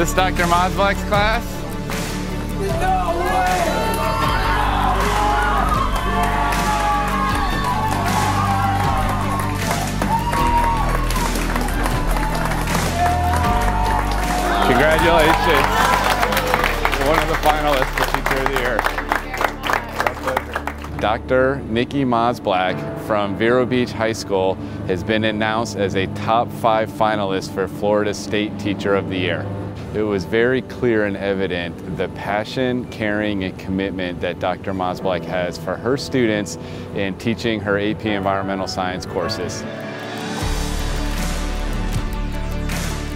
this Dr. Mosblech's class? No way! Congratulations. One of the finalists for Teacher of the Year. Dr. Nikki Mosblech from Vero Beach High School has been announced as a top five finalist for Florida State Teacher of the Year. It was very clear and evident the passion, caring, and commitment that Dr. Mosblech has for her students in teaching her AP Environmental Science courses.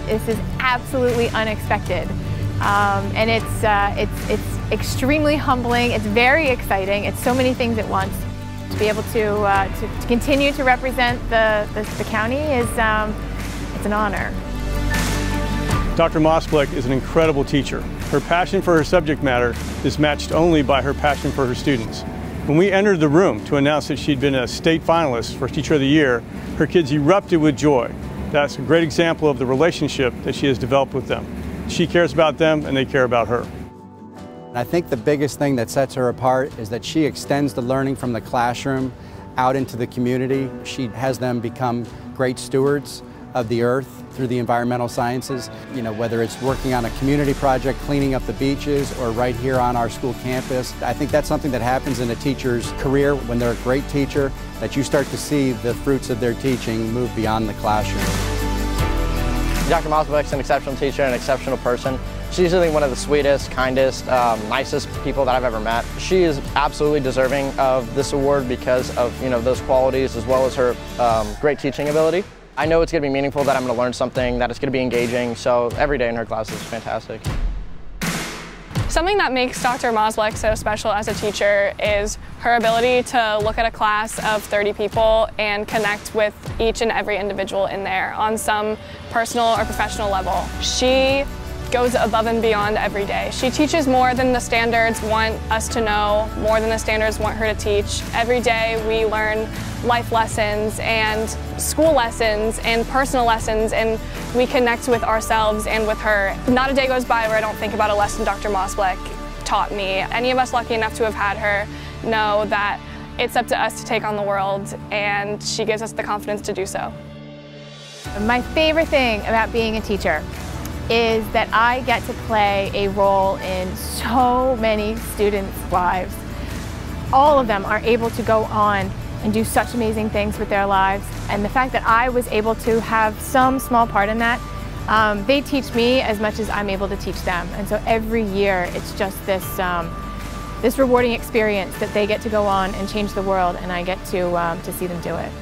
This is absolutely unexpected. Um, and it's, uh, it's, it's extremely humbling, it's very exciting, it's so many things at once. To be able to, uh, to, to, continue to represent the, the, the county is um, it's an honor. Dr. Mosblech is an incredible teacher. Her passion for her subject matter is matched only by her passion for her students. When we entered the room to announce that she'd been a state finalist for Teacher of the Year, her kids erupted with joy. That's a great example of the relationship that she has developed with them. She cares about them and they care about her. I think the biggest thing that sets her apart is that she extends the learning from the classroom out into the community. She has them become great stewards of the earth through the environmental sciences. You know, whether it's working on a community project, cleaning up the beaches, or right here on our school campus. I think that's something that happens in a teacher's career when they're a great teacher, that you start to see the fruits of their teaching move beyond the classroom. Dr. Mosblech's an exceptional teacher and an exceptional person. She's really one of the sweetest, kindest, um, nicest people that I've ever met. She is absolutely deserving of this award because of you know those qualities as well as her um, great teaching ability. I know it's going to be meaningful, that I'm going to learn something, that it's going to be engaging, so every day in her class is fantastic. Something that makes Dr. Mosblech so special as a teacher is her ability to look at a class of 30 people and connect with each and every individual in there on some personal or professional level. She goes above and beyond every day. She teaches more than the standards want us to know, more than the standards want her to teach. Every day we learn life lessons and school lessons and personal lessons and we connect with ourselves and with her. Not a day goes by where I don't think about a lesson Dr. Mosblech taught me. Any of us lucky enough to have had her know that it's up to us to take on the world and she gives us the confidence to do so. My favorite thing about being a teacher is that I get to play a role in so many students' lives. All of them are able to go on and do such amazing things with their lives. And the fact that I was able to have some small part in that, um, they teach me as much as I'm able to teach them. And so every year it's just this, um, this rewarding experience that they get to go on and change the world and I get to, um, to see them do it.